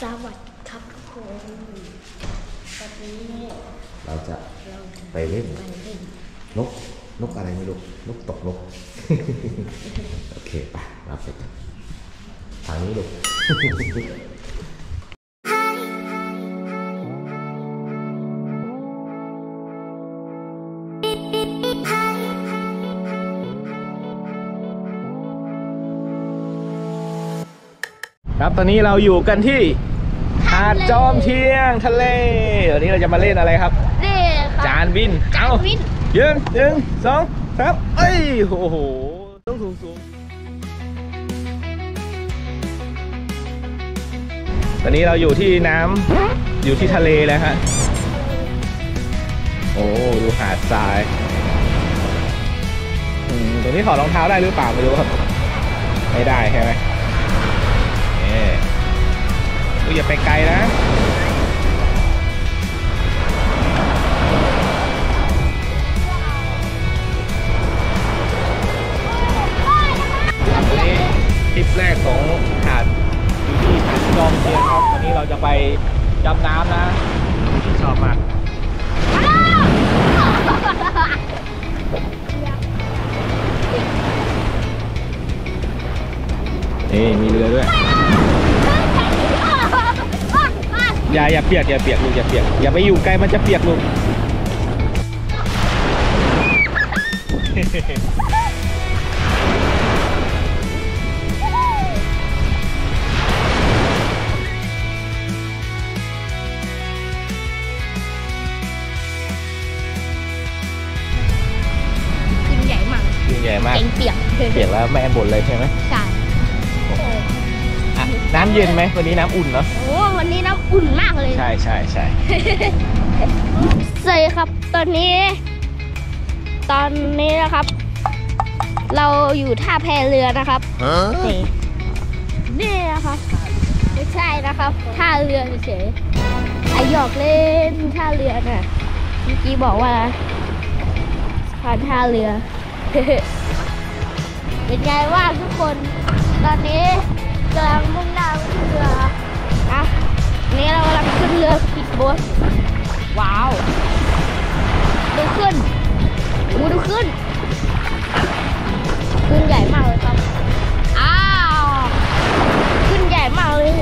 สวัสดีครับทุกคนวันนี้เราจะเราไปเล่นไปเล่นนกนกอะไรไม่รู้นกตกนก โอเคไปรับไปทางนี้ลูก ครับตอนนี้เราอยู่กันที่หาดจอมเทียงทะเลวันนี้เราจะมาเล่นอะไรครับนี่ครับจานวินจาเอ้านวินยืนหนึ่งสองสามเอ้ยโอ้โหต้องสูงสูงตอนนี้เราอยู่ที่น้ำอยู่ที่ทะเลแล้วฮะโอ้ดูหาดทรายอืมตัวนี้ถอดรองเท้าได้หรือเปล่าไม่รู้ครับ ไม่ได้ใช่ไหม อุ๊ยอย่าไปไกลนะวันนี้ทริปแรกของหาดอยู่ที่หาดจอมเทียนครับวันนี้เราจะไปดำน้ำนะที่ชอบมากนี่มีเรือด้วย อย่าอย่าเปียกอย่าเปียกลูกอย่าเปียกอย่าไปอยู่ไกลมันจะเปียกลูกขึ้นใหญ่มากยิ่งใหญ่มากเก่งเปียกเปียกแล้วแม่บ่นเลยใช่ไหมใช่อะ น้ำเย็นไหมวันนี้น้ำอุ่นเนาะโอ้วันนี้น้ำอุ่นมากเลยใช่ใช่ใช่สวัสดีครับตอนนี้ ตอนนี้นะครับ เราอยู่ท่าแพเรือนะครับนี่นี่นะครับไม่ใช่นะครับท่าเรือเฉยๆไอหยอกเล่นท่าเรือน่ะเมื่อกี้บอกว่าสะพานท่าเรือเป็นไงว่างทุกคน ตอนนี้กำลังมุ่งหน้าไปที่ เรือครับอะนี่เรากำลังขึ้นเรือสปีดโบ๊ทว้าวดูขึ้นดูดูขึ้นขึ้นใหญ่มากเลยครับอ้าวขึ้นใหญ่มากเลย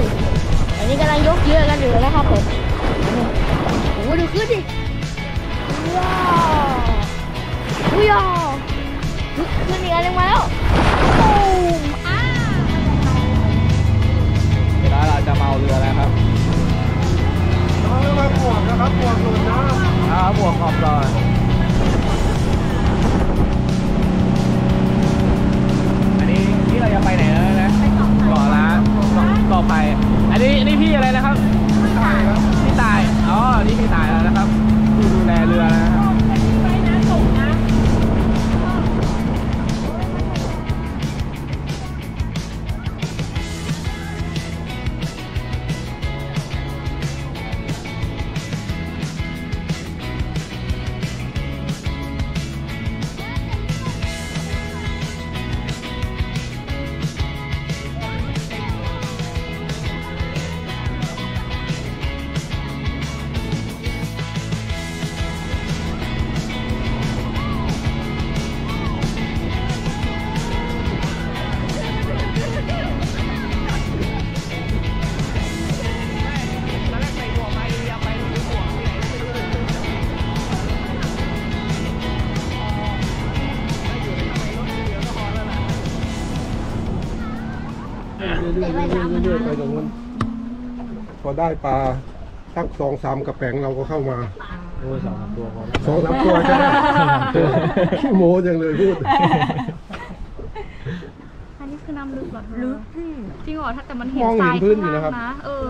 อันนี้กำลังยกเยอะกันอยู่นะครับผมโอ้โหดูขึ้นดิว้าวว้าวขึ้นอีกอันหนึงมาแล้ว เราจะเมาเรือแล้วครับมาบวกนะครับบวกหลุดนะอ่าบวกขอบก่อนอันนี้นี่เราจะไปไหนแล้วนะเกาะล้านเกาะเกาะไผ่อันนี้อันนี้พี่อะไรนะครับพี่ตาย อ๋อ นี่พี่ตายแล้วนะ รื่อยๆเรื่อยๆเรื่อยๆไปตรงนู้นพอได้ปลาสักสองสามกระแป๋งเราก็เข้ามาโอ้ยสองสามตัวพอสองสามตัวใช่ไหมขี้โม้จังเลยพูดอันนี้คือน้ำลึกเหรอลึกจริงเหรอถ้าแต่มันเห็นมองเห็นทรายพื้นอยู่นะครับ ข้างล่างเออ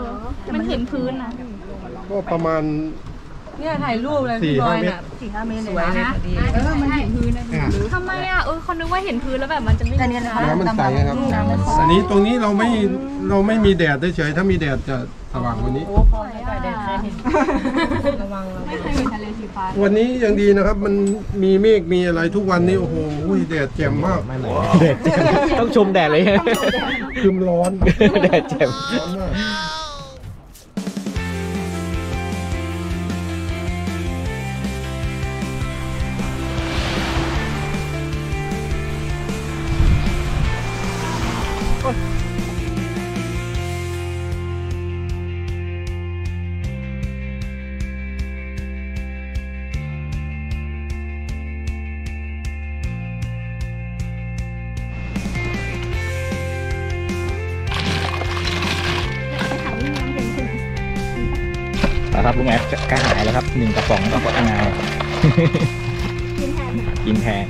มันเห็นพื้นนะก็ประมาณ เนี่ยถ่ายรูปเลยสี่พี่บอห้ายเมตร น่ะสี่ห้าเมตรเลยนะเออมันเห็นพื้นนะทำไมอะเออคนนึกว่าเห็นพื้นแล้วแบบมันจะไม่แต่เนี่ยนะคะน้ำมันใสนะครับ น้ำมันใสอันนี้ตรงนี้เราไม่เราไม่มีแดดเฉยๆถ้ามีแดดจะสว่างกว่านี้โอ้พอจะได้แดดแค่เห็นระวังระวังไม่เคยเห็นทะเลสีฟ้าวันนี้ยังดีนะครับ มันมีเมฆมีอะไรทุกวันนี้โอ้โหแดดแจ่มมากแดดแจ่มต้องชมแดดเลย คืมร้อนแดดแจ่มร้อนมาก ครับลุงแอดกระหายแล้วครับหนึ่งกระป๋องก็ทำงานกินแทนกินแพง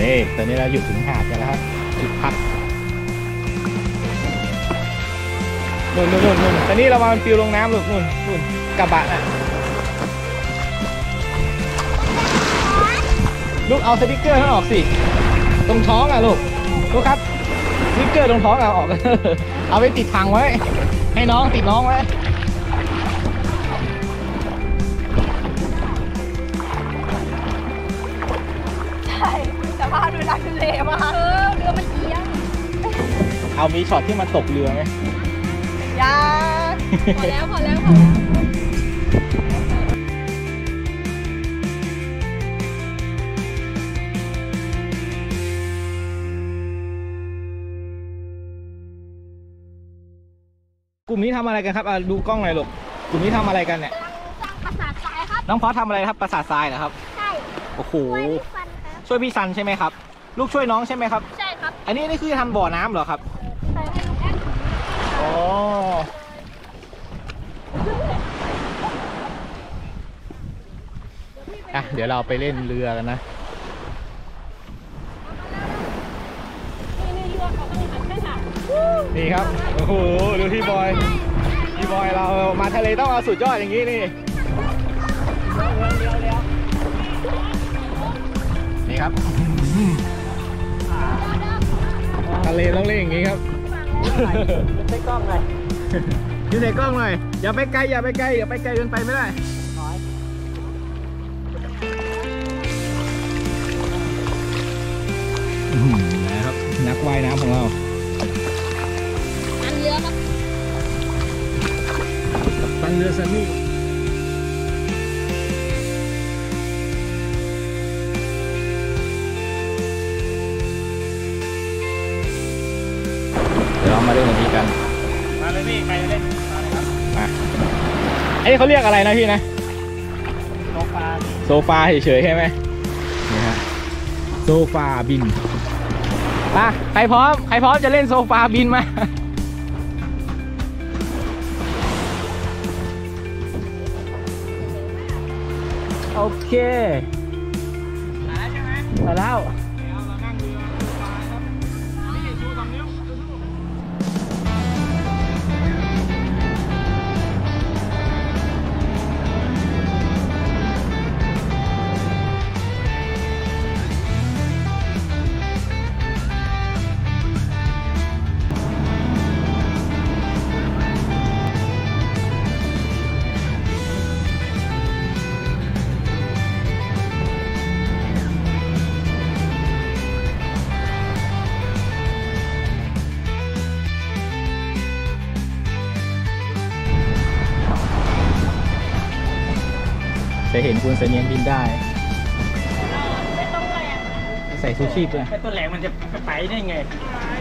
นี่ตอนนี้เราอยู่ถึงหาดกันแล้วครับจุดพักนู่นนู่นนู่นตอนนี้เรามาฟิวลงน้ำลูกนู่นนู่นกระบะน่ะลูกเอาสติ๊กเกอร์นั้ออกสิ ตรงท้องอะลูก ลูกครับสติ๊กเกอร์ตรงท้องเอาออก เอาไปติดถังไว้ ให้น้องติดน้องไว้ แต่ว่าดูรักทะเลมากเออเรือมันเอียงเอามีช็อตที่มันตกเรือไหมยาพอแล้วพอแล้วพอแล้วกลุ่มนี้ทำอะไรกันครับอะดูกล้องหน่อยลูกกลุ่มนี้ทำอะไรกันเนี่ยกำลังสร้างปราสาททรายครับ น้องพอสทำอะไรครับ ประสาททรายเหรอครับ ใช่ โอ้โหช่วยพี่ฟันครับ ช่วยพี่ซันใช่ไหมครับ ลูกช่วยน้องใช่ไหมครับ ใช่ครับ อันนี้นี่คือทำบ่อน้ำเหรอครับใช่ให้ลูกแอดอ๋อ อะเดี๋ยวเราไปเล่นเรือกันนะนี่ครับ โอ้โห ดูพี่บอย พี่บอยเรามาทะเลต้องเอาสุดยอดอย่างนี้นี่ ครับทะเลต้องเล่นอย่างนี้ครับใส่กล้องหน่อยยืนใส่กล้องหน่อยอย่าไปไกลอย่าไปไกลอย่าไปไกลเกินไปไม่ได้อื้อหือนะครับนักว่ายน้ำของเราอันเรือครับตันเรือซันนี่ พี่ใครเล่นมาเลยครับมาไอ้นี่เขาเรียกอะไรนะพี่นะ โซฟาโซฟาเฉยๆใช่ไหมนี่ฮะโซฟาบินมาใครพร้อม ใครพร้อมจะเล่นโซฟาบินมาโอเคมาแล้วใช่ไหมมาแล้ว จะเห็นคุณเสนียนบินได้ใส่ชูชีพด้วย ไอ้ตัวแหลงมันจะไปได้ไงอ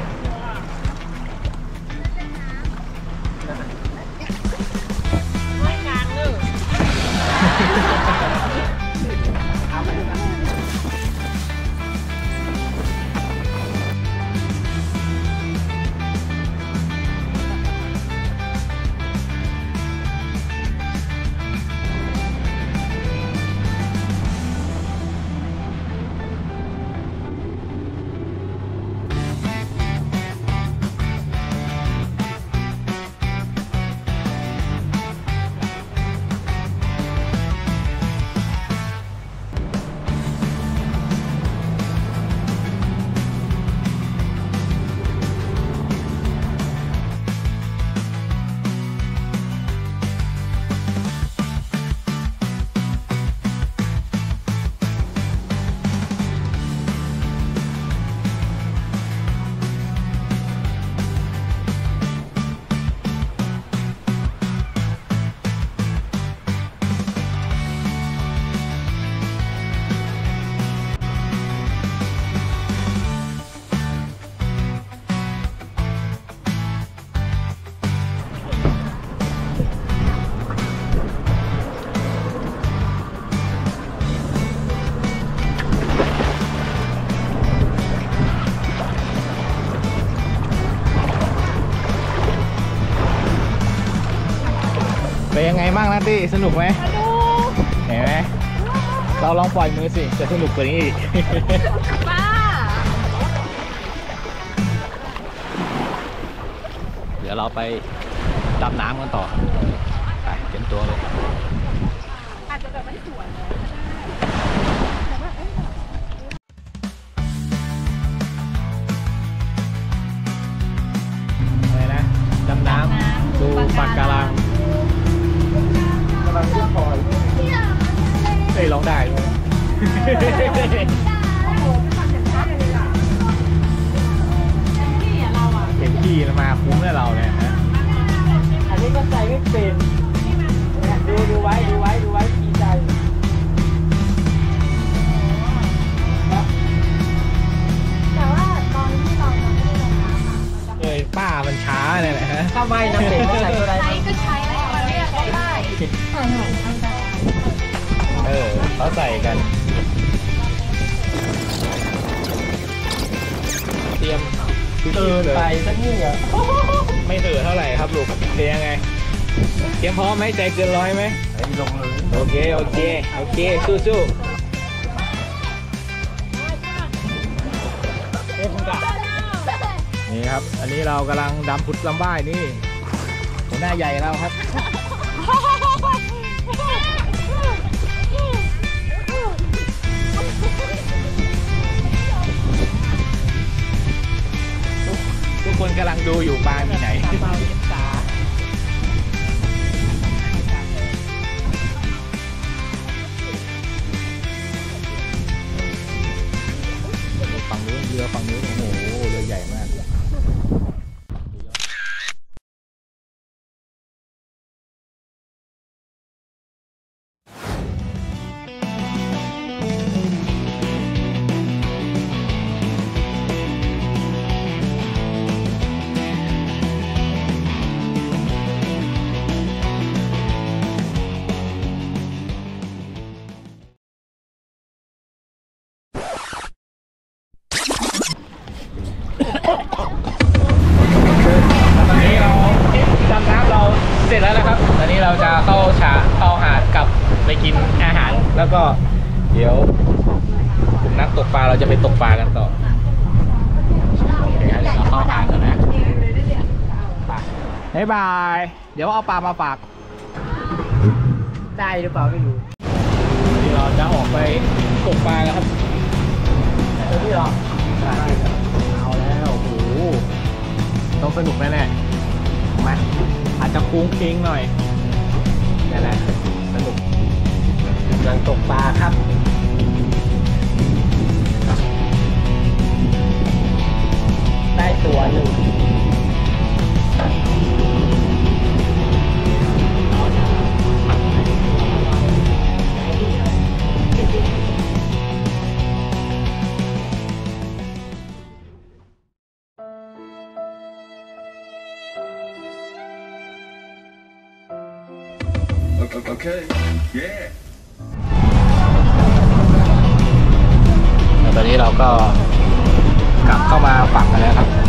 บ้างนะตี้สนุกไหมเห็นไหมเราลองปล่อยมือสิ จะสนุกกว่านี้อีกป้าเดี๋ยวเราไปดำน้ำกันต่อไปเตรียมตัวเลย ร้องได้ด้วยเต็มที่แล้วมาคุ้มแล้วเราเนี่ยนะอันนี้ก็ใจไม่เป็นเนี่ยดูดูไว้ดูไว้ดูไว้ดีใจแต่ว่าตอนที่เรายังไม่ได้ลงน้ำอะเอ้ยป้ามันช้าเนี่ยแหละฮะ ถ้าไม่นะเป็นก็ใส่ตัวใดใช้ก็ใช้ได้วันนี้ใช้ได้ เออเขาใส่กัน เตรียมเกินไปสักนี่อะไม่เถือเท่าไหร่ครับลูกเรียงไง เตรียมพร้อมไหมใจเกินร้อยไหมไอ้ลงเลยโอเค โอเค โอเค สู้สู้นี่ครับ อันนี้เรากำลังดำพุทธลำบ้ายนี่หัวหน้าใหญ่เราครับ คนกำลังดูอยู่ปลามีไหนายบาย เดี๋ยวเอาปลามาฝาก ได้หรือเปล่าไม่รู้วันนี้เราจะออกไปตกปลากันครับตัวนี้หรอเอาแล้ว โอ้โห ต้องสนุกแน่ๆมาอาจจะคุ้งคิงหน่อยนี่นแหละสนุกกำลังตกปลาครับได้ตัวหนึ่ง แล้วตอนนี้เราก็กลับเข้ามาฝั่งกันแล้วครับ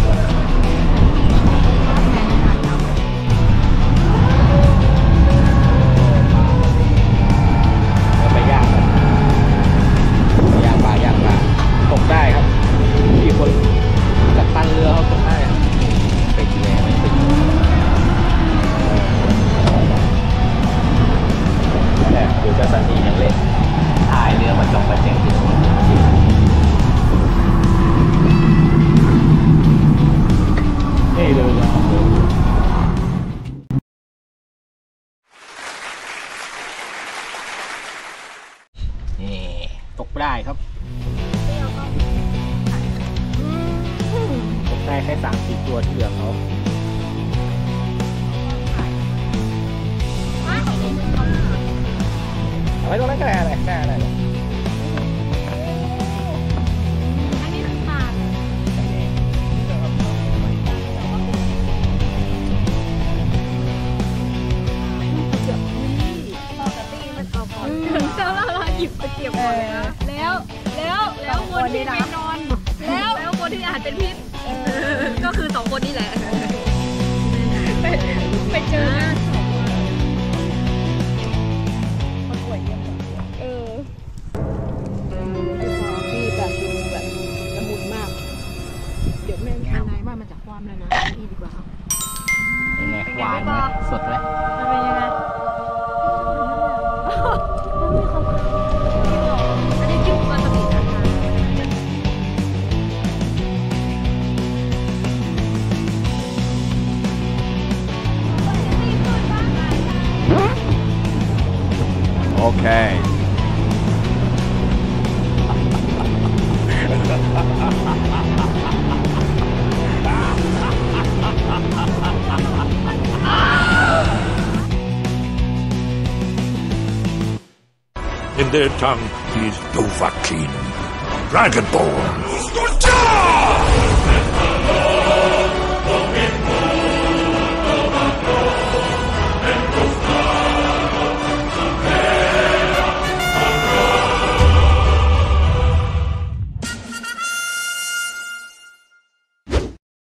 In their tongue, is Dovahkiin, Dragonborn.